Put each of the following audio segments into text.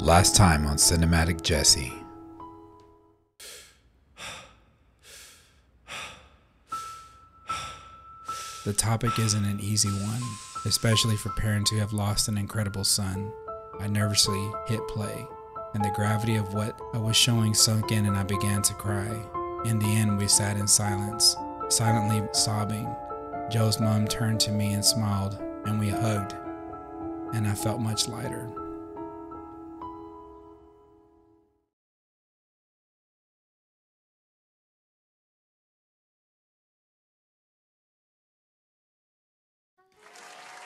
Last time on Cinematic Jesse. The topic isn't an easy one, especially for parents who have lost an incredible son. I nervously hit play, and the gravity of what I was showing sunk in, and I began to cry. In the end, we sat in silence, silently sobbing. Joe's mom turned to me and smiled, and we hugged, and I felt much lighter.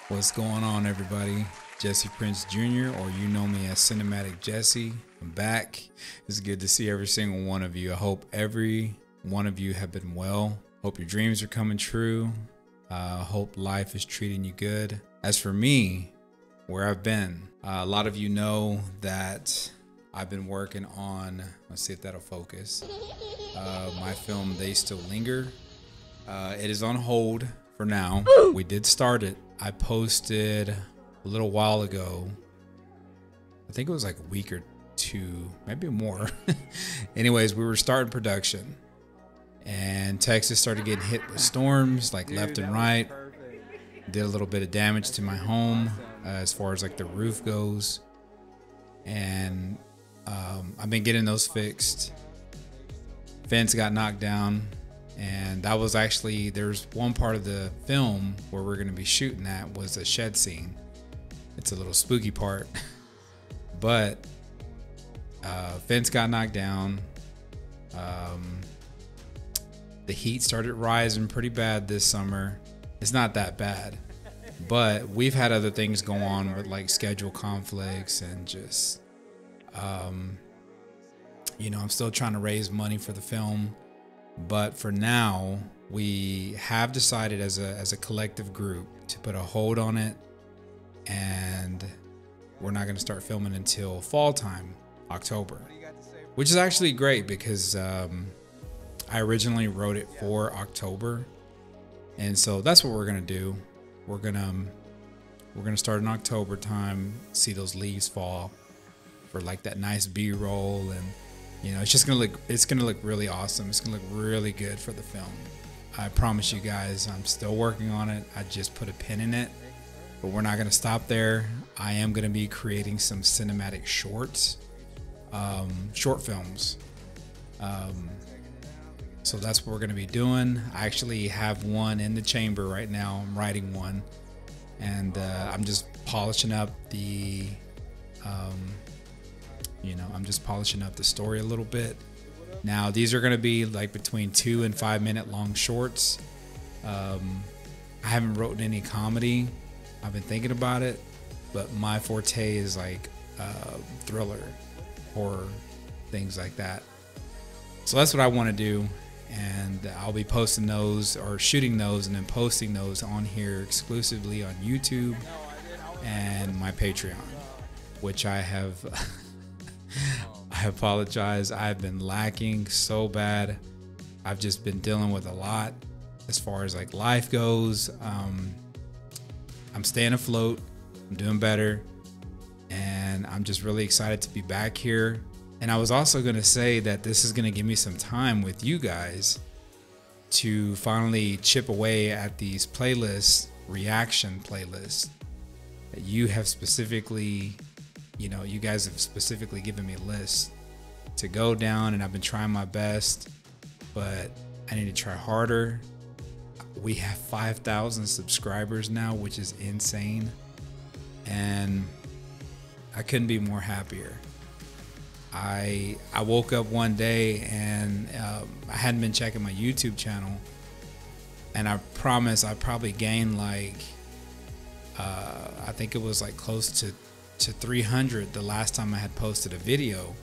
What's going on, everybody? Jesse Prince Jr., or you know me as Cinematic Jesse. I'm back. It's good to see every single one of you. I hope every one of you have been well. Hope your dreams are coming true. Uh, hope life is treating you good. As for me, where I've been, uh, a lot of you know that I've been working on, let's see if that'll focus, uh, my film They Still Linger. Uh, it is on hold for now. We did start it I posted a little while ago. I think it was like a week or two, maybe more. Anyways, we were starting production, and Texas started getting hit with storms like left and right. Did a little bit of damage to my home uh, as far as like the roof goes, and um, I've been getting those fixed. Fence got knocked down and that was actually there's one part of the film where we're going to be shooting that was a shed scene it's a little spooky part. But uh, fence got knocked down. Um, the heat started rising pretty bad this summer. It's not that bad. But we've had other things go on with like schedule conflicts and just um, you know i'm still trying to raise money for the film. But for now, we have decided as a, as a collective group to put a hold on it. And we're not going to start filming until fall time, October, which is actually great because um, I originally wrote it for October. And so that's what we're going to do. We're going to. Um, we're gonna start in October time, see those leaves fall for like that nice B-roll and you know, it's just gonna look it's gonna look really awesome. It's gonna look really good for the film. I promise you guys, I'm still working on it. I just put a pin in it, but we're not gonna stop there. I am gonna be creating some cinematic shorts, um, short films. Um, so that's what we're gonna be doing. I actually have one in the chamber right now. I'm writing one, and uh, I'm just polishing up the um, you know, I'm just polishing up the story a little bit. Now, these are going to be like between two and five minute long shorts. Um, I haven't written any comedy. I've been thinking about it, but my forte is like uh, thriller, horror, things like that. So that's what I want to do. And I'll be posting those or shooting those and then posting those on here exclusively on YouTube and my Patreon, which I have. I apologize. I've been lacking so bad. I've just been dealing with a lot as far as like life goes. Um, I'm staying afloat. I'm doing better. And I'm just really excited to be back here. And I was also going to say that this is going to give me some time with you guys to finally chip away at these playlists, reaction playlists that you have specifically you know, you guys have specifically given me lists to go down, and I've been trying my best, but I need to try harder. We have 5,000 subscribers now, which is insane. And I couldn't be more happier. I I woke up one day and um, I hadn't been checking my YouTube channel, and I promise I probably gained like uh, I think it was like close to to 300 the last time I had posted a video.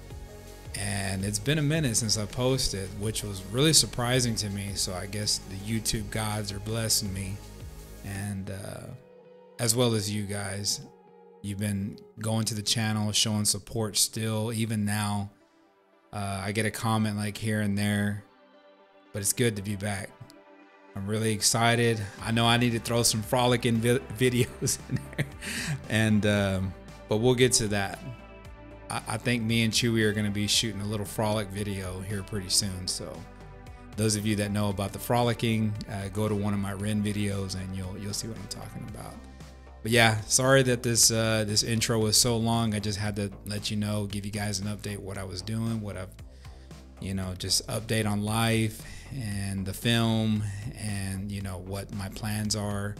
And it's been a minute since I posted, which was really surprising to me. So I guess the YouTube gods are blessing me, and uh, as well as you guys. You've been going to the channel, showing support still, even now. Uh, I get a comment like here and there, but it's good to be back. I'm really excited. I know I need to throw some frolicking vi- videos in there, and um, but we'll get to that. I, think me and Chewy are going to be shooting a little frolic video here pretty soon. So those of you that know about the frolicking, uh, go to one of my Ren videos and you'll you'll see what I'm talking about. But yeah, sorry that this uh, this intro was so long. I just had to let you know, give you guys an update what I was doing, what I've you know, just update on life and the film and you know what my plans are.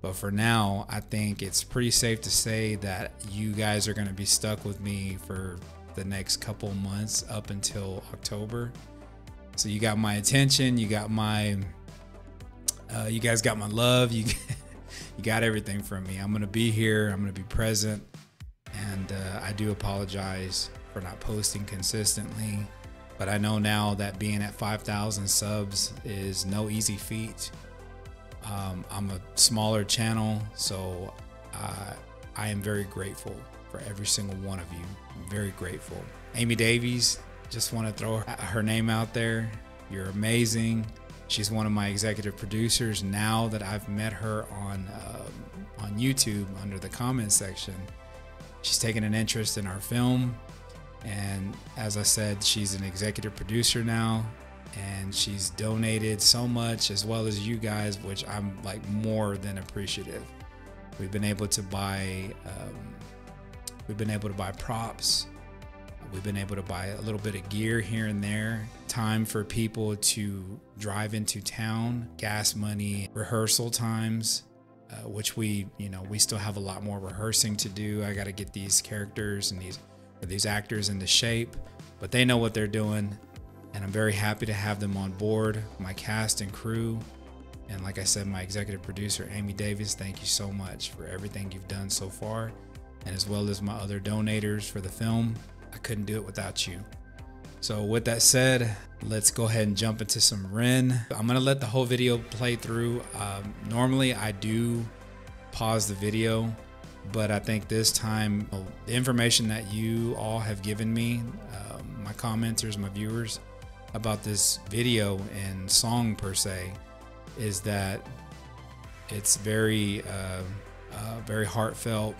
But for now, I think it's pretty safe to say that you guys are going to be stuck with me for the next couple months up until October. So you got my attention, you got my, uh, you guys got my love, you, you got everything from me. I'm gonna be here, I'm gonna be present, and uh, I do apologize for not posting consistently. But I know now that being at 5,000 subs is no easy feat. Um, I'm a smaller channel, so uh, I am very grateful for every single one of you. I'm very grateful. Amy Davies, just want to throw her name out there. You're amazing. She's one of my executive producers. Now that I've met her on um, on YouTube under the comments section, she's taken an interest in our film, and as I said, she's an executive producer now, and she's donated so much as well as you guys, which I'm like more than appreciative. We've been able to buy, um, we've been able to buy props We've been able to buy a little bit of gear here and there. Time for people to drive into town, gas money, rehearsal times, uh, which we, you know, we still have a lot more rehearsing to do. I got to get these characters and these these actors into shape, but they know what they're doing, and I'm very happy to have them on board. My cast and crew, and like I said, my executive producer Amy Davies. Thank you so much for everything you've done so far, and as well as my other donators for the film. I couldn't do it without you. So with that said, let's go ahead and jump into some Ren. I'm gonna let the whole video play through. Um, normally I do pause the video, but I think this time the information that you all have given me, um, my commenters, my viewers, about this video and song per se, is that it's very, uh, uh, very heartfelt.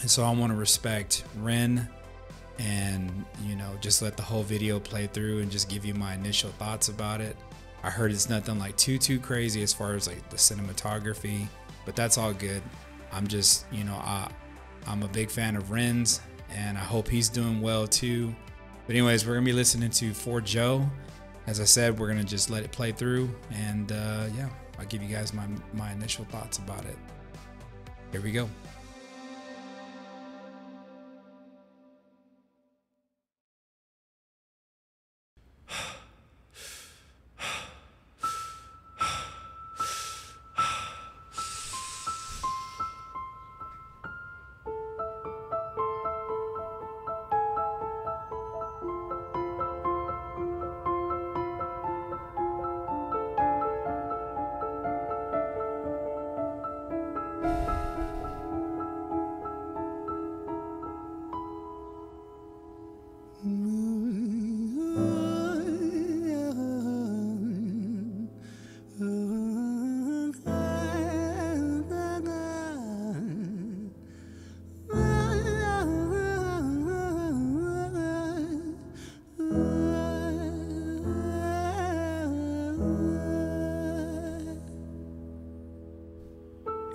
And so I want to respect Ren and you know just let the whole video play through and just give you my initial thoughts about it. I heard it's nothing like too too crazy as far as like the cinematography but that's all good. I'm just you know I, i'm a big fan of ren's and i hope he's doing well too but anyways we're gonna be listening to for joe. As i said we're gonna just let it play through and uh, yeah i'll give you guys my my initial thoughts about it. Here we go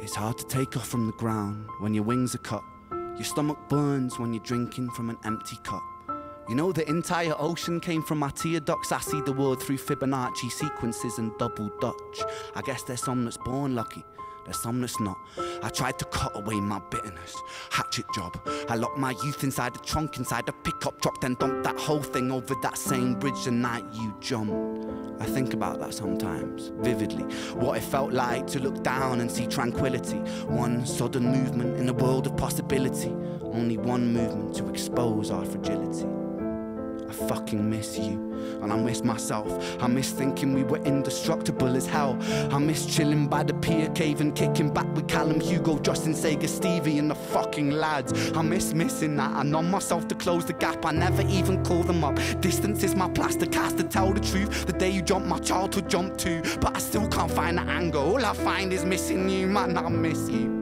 It's hard to take off from the ground when your wings are cut. Your stomach burns when you're drinking from an empty cup. You know, the entire ocean came from my tear. I see the world through Fibonacci sequences and double Dutch. I guess there's some that's born lucky, there's some that's not. I tried to cut away my bitterness. Hatchet job. I locked my youth inside the trunk, inside the pickup truck, then dumped that whole thing over that same bridge the night you jumped. I think about that sometimes, vividly. What it felt like to look down and see tranquility. One sudden movement in a world of possibility. Only one movement to expose our fragility. I fucking miss you. And I miss myself. I miss thinking we were indestructible as hell. I miss chilling by the pier cave and kicking back with Callum, Hugo, Justin Sega, Stevie, and the fucking lads. I miss missing that. I know myself to close the gap. I never even call them up. Distance is my plaster cast to tell the truth. The day you jump, my childhood jumped too. But I still can't find the anger. All I find is missing you, man. I miss you.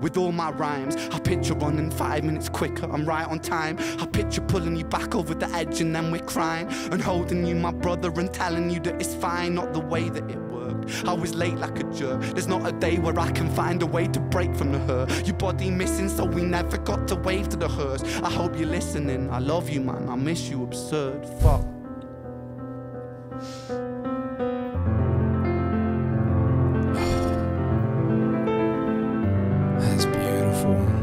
With all my rhymes, I picture running five minutes quicker, I'm right on time. I picture pulling you back over the edge and then we're crying. And holding you, my brother, and telling you that it's fine, not the way that it worked. I was late like a jerk. There's not a day where I can find a way to break from the hurt. Your body missing, so we never got to wave to the hearse. I hope you're listening. I love you, man. I miss you, absurd. Fuck. Beautiful.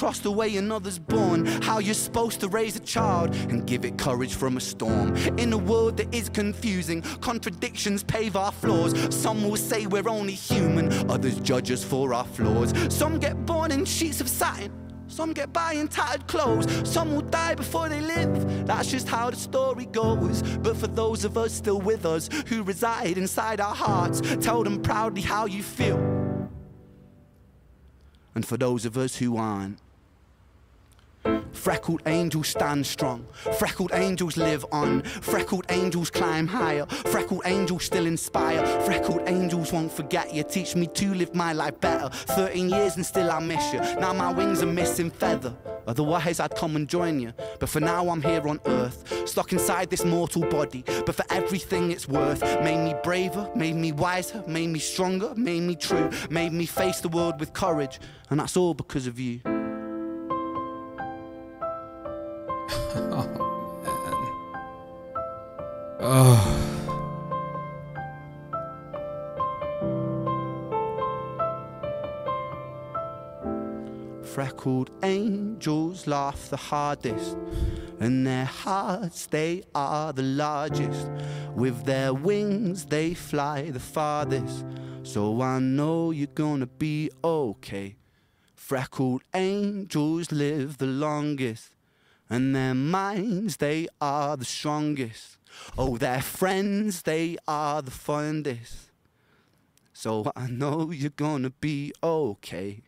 Across the way, another's born. How you're supposed to raise a child and give it courage from a storm. In a world that is confusing, contradictions pave our flaws. Some will say we're only human, others judge us for our flaws. Some get born in sheets of satin. Some get by in tattered clothes, some will die before they live. That's just how the story goes. But for those of us still with us, who reside inside our hearts, tell them proudly how you feel. And for those of us who aren't, Freckled angels stand strong. Freckled angels live on. Freckled angels climb higher. Freckled angels still inspire. Freckled angels won't forget you. Teach me to live my life better. 13 years and still I miss you. Now my wings are missing feather. Otherwise I'd come and join you. But for now I'm here on earth, stuck inside this mortal body. But for everything it's worth, made me braver, made me wiser, made me stronger, made me true, made me face the world with courage. And that's all because of you. Oh, Freckled angels laugh the hardest, and their hearts they are the largest. With their wings they fly the farthest. So I know you're gonna be okay. Freckled angels live the longest, and their minds they are the strongest. Oh, their friends they are the fondest. So I know you're gonna be okay.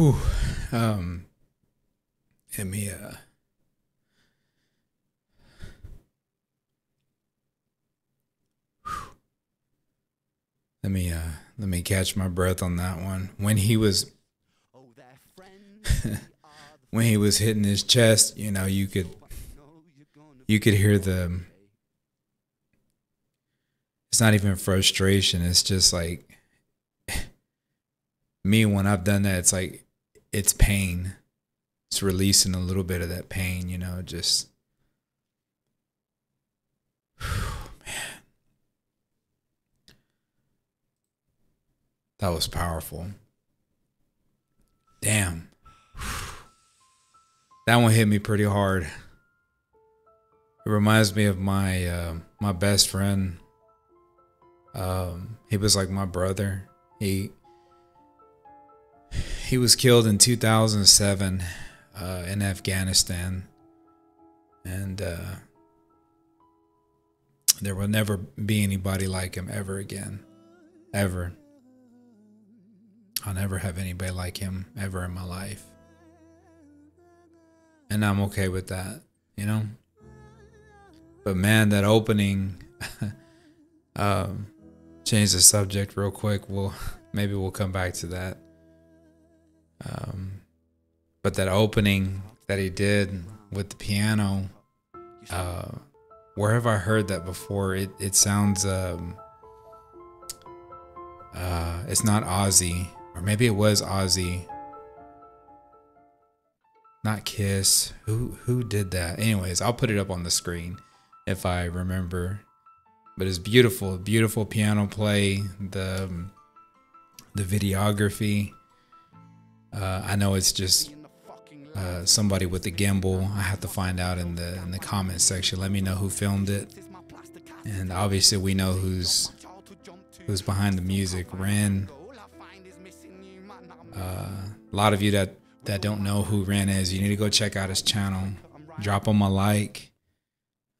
whew. Um, let me uh. Let me uh let me catch my breath on that one. When he was when he was hitting his chest, you know, you could you could hear the it's not even frustration, it's just like me when I've done that, it's like it's pain. It's releasing a little bit of that pain, you know, just man. That was powerful. Damn. That one hit me pretty hard. It reminds me of my uh, my best friend. Um, he was like my brother. He he was killed in 2007 uh, in Afghanistan, and uh, there will never be anybody like him ever again, ever. I'll never have anybody like him ever in my life, and I'm okay with that, you know. But man, that opening, um, change the subject real quick. We'll maybe we'll come back to that. Um, but that opening that he did with the piano. Uh, where have I heard that before? It it sounds um, uh, it's not Ozzy, or maybe it was Ozzy. Not Kiss. Who who did that? Anyways, I'll put it up on the screen if I remember. But it's beautiful, beautiful piano play. The um, the videography. Uh, I know it's just uh, somebody with a gimbal. I have to find out in the in the comment section. Let me know who filmed it. And obviously, we know who's who's behind the music. Ren. Uh, a lot of you that that don't know who Ren is, you need to go check out his channel. Drop him a like,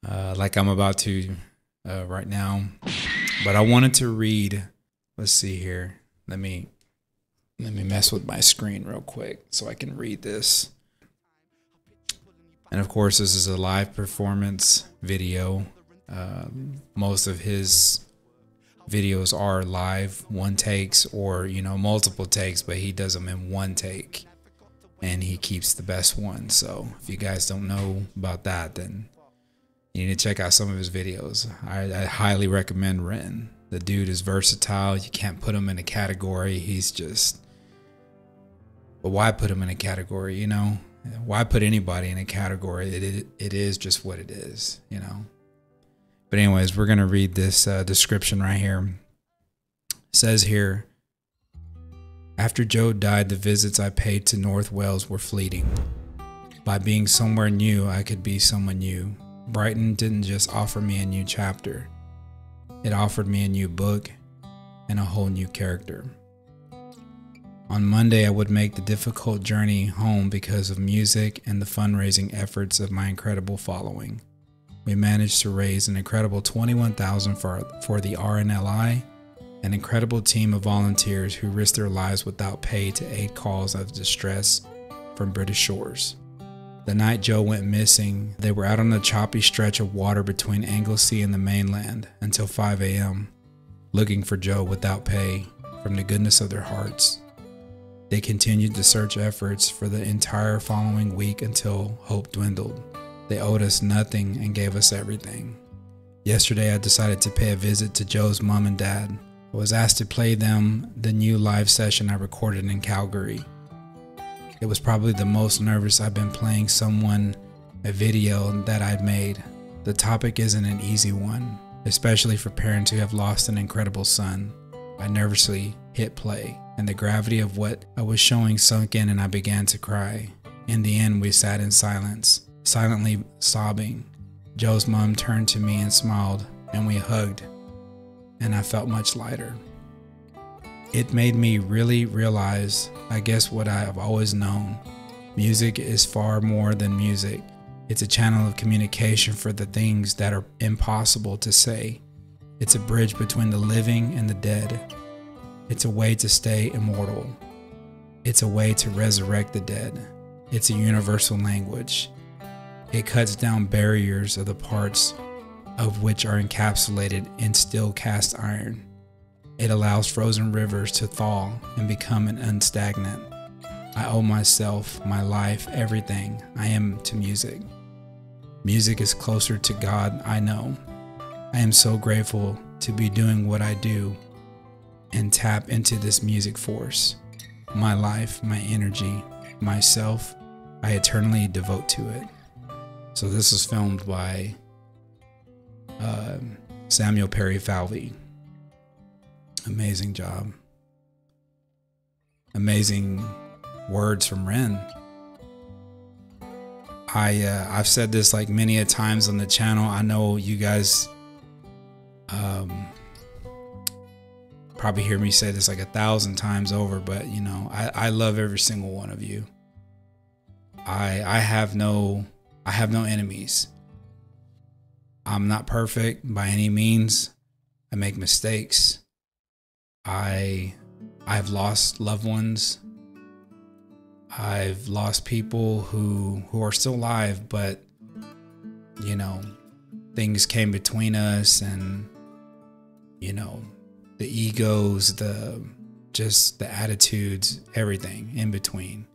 uh, like I'm about to uh, right now. But I wanted to read. Let's see here. Let me let me mess with my screen real quick so I can read this. And of course, this is a live performance video. Uh, most of his videos are live, one takes or you know multiple takes, but he does them in one take, and he keeps the best one. So if you guys don't know about that, then you need to check out some of his videos. I, I highly recommend Ren. The dude is versatile. You can't put him in a category. He's just. But why put him in a category? You know, why put anybody in a category? It, it, it is just what it is, you know. But anyways, we're gonna read this uh, description right here. It says here. After Joe died, the visits I paid to North Wales were fleeting. By being somewhere new, I could be someone new. Brighton didn't just offer me a new chapter, it offered me a new book and a whole new character. On Monday, I would make the difficult journey home because of music and the fundraising efforts of my incredible following. We managed to raise an incredible 21,000 for for the RNLI, an incredible team of volunteers who risked their lives without pay to aid calls of distress from British shores. The night Joe went missing, they were out on a choppy stretch of water between Anglesey and the mainland until 5 a.m., looking for Joe without pay from the goodness of their hearts. They continued the search efforts for the entire following week until hope dwindled. They owed us nothing and gave us everything. Yesterday, I decided to pay a visit to Joe's mom and dad. I was asked to play them the new live session I recorded in Calgary. It was probably the most nervous I've been playing someone a video that I'd made. The topic isn't an easy one, especially for parents who have lost an incredible son. I nervously hit play, and the gravity of what I was showing sunk in, and I began to cry. In the end, we sat in silence, silently sobbing. Joe's mom turned to me and smiled, and we hugged, and I felt much lighter. It made me really realize, I guess, what I have always known. Music is far more than music. It's a channel of communication for the things that are impossible to say. It's a bridge between the living and the dead. It's a way to stay immortal. It's a way to resurrect the dead. It's a universal language. It cuts down barriers of the parts of which are encapsulated in still cast iron. It allows frozen rivers to thaw and become an unstagnant. I owe myself, my life, everything I am to music. Music is closer to God, I know. I am so grateful to be doing what I do and tap into this music force. My life, my energy, myself, I eternally devote to it. So, this was filmed by uh, Samuel Perry Falvey. Amazing job. Amazing words from Ren. I uh, I've said this like many a times on the channel. I know you guys um, probably hear me say this like a thousand times over, but you know I, I love every single one of you. I I have no I have no enemies. I'm not perfect by any means. I make mistakes. I I've lost loved ones. I've lost people who who are still alive, but you know, things came between us and you know, the egos, the just the attitudes, everything in between.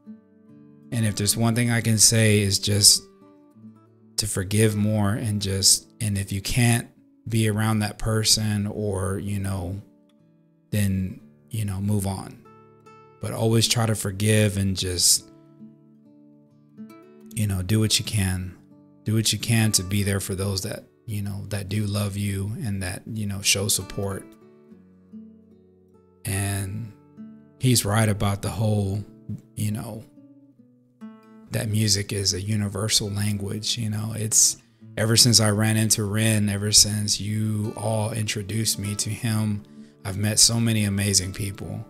And if there's one thing I can say is just to forgive more and just and if you can't be around that person or, you know, then, you know, move on. But always try to forgive and just you know, do what you can. Do what you can to be there for those that, you know, that do love you and that, you know, show support. He's right about the whole, you know, that music is a universal language. You know, it's ever since I ran into Ren, ever since you all introduced me to him, I've met so many amazing people.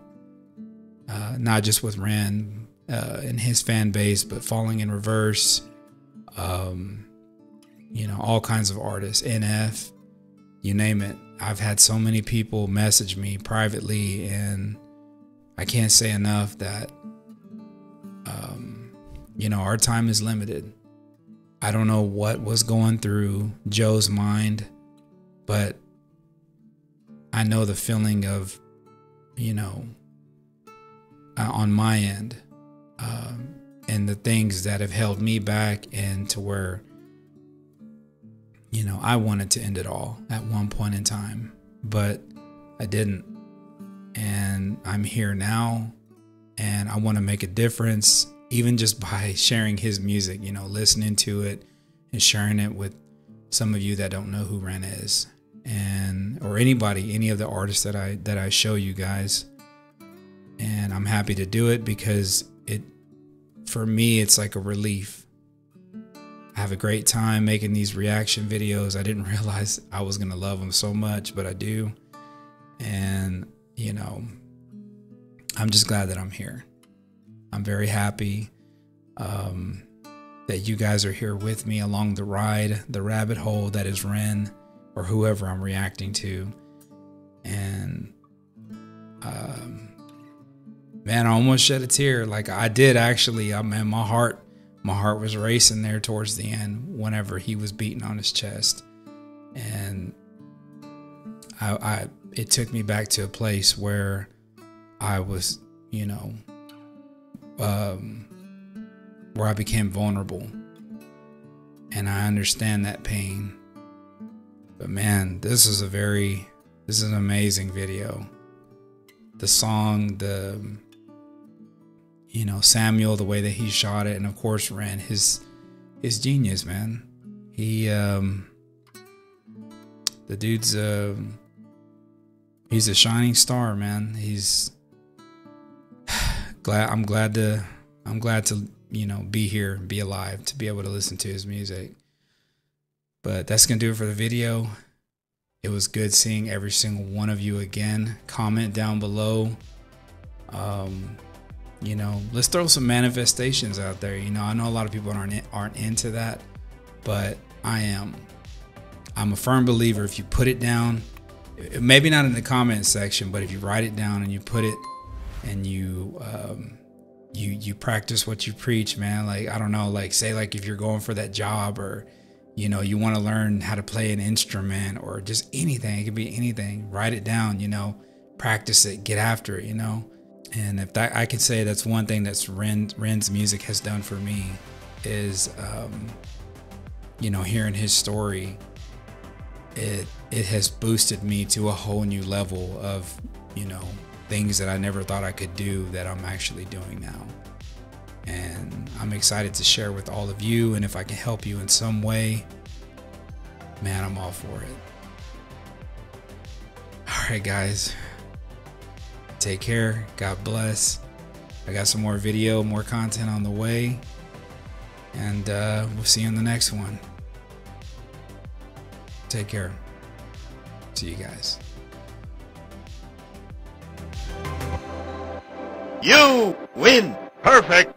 Uh, not just with Ren uh, and his fan base, but Falling in Reverse, um, you know, all kinds of artists, NF, you name it. I've had so many people message me privately, and I can't say enough that um, you know, our time is limited. I don't know what was going through Joe's mind, but I know the feeling of, you know, uh, on my end, um, and the things that have held me back, and to where, you know, I wanted to end it all at one point in time, but I didn't. And I'm here now, and I want to make a difference even just by sharing his music, you know, listening to it and sharing it with some of you that don't know who Ren is and or anybody, any of the artists that I that I show you guys. And I'm happy to do it because it for me it's like a relief. I have a great time making these reaction videos. I didn't realize I was going to love them so much, but I do. And, you know, I'm just glad that I'm here. I'm very happy um, that you guys are here with me along the ride, the rabbit hole that is Ren or whoever I'm reacting to. And um, man, I almost shed a tear. Like I did actually. I man, my heart, my heart was racing there towards the end whenever he was beating on his chest, and I, I it took me back to a place where I was, you know, um, where I became vulnerable. And I understand that pain. But man, this is a very, this is an amazing video. The song, the, you know, Samuel, the way that he shot it, and of course, Ren, his, his genius, man. He, um, the dude's, uh, he's a shining star, man. He's, glad I'm glad to I'm glad to you know be here, be alive, to be able to listen to his music. But that's gonna do it for the video. It was good seeing every single one of you again. Comment down below. Um, you know, let's throw some manifestations out there. You know, I know a lot of people aren't aren't into that, but I am. I'm a firm believer. If you put it down, maybe not in the comment section, but if you write it down and you put it and you um, you you practice what you preach, man. Like I don't know, like say like if you're going for that job or you know you want to learn how to play an instrument or just anything. It could be anything. Write it down. You know, practice it. Get after it. You know. And if that, I can say that's one thing that's Ren, Ren's music has done for me is, um, you know, hearing his story, it it has boosted me to a whole new level of, you know, things that I never thought I could do that I'm actually doing now. And I'm excited to share with all of you. And if I can help you in some way, man, I'm all for it. All right, guys. Take care. God bless. I got some more video, more content on the way. And uh, we'll see you in the next one. Take care. See you guys. You win. Perfect.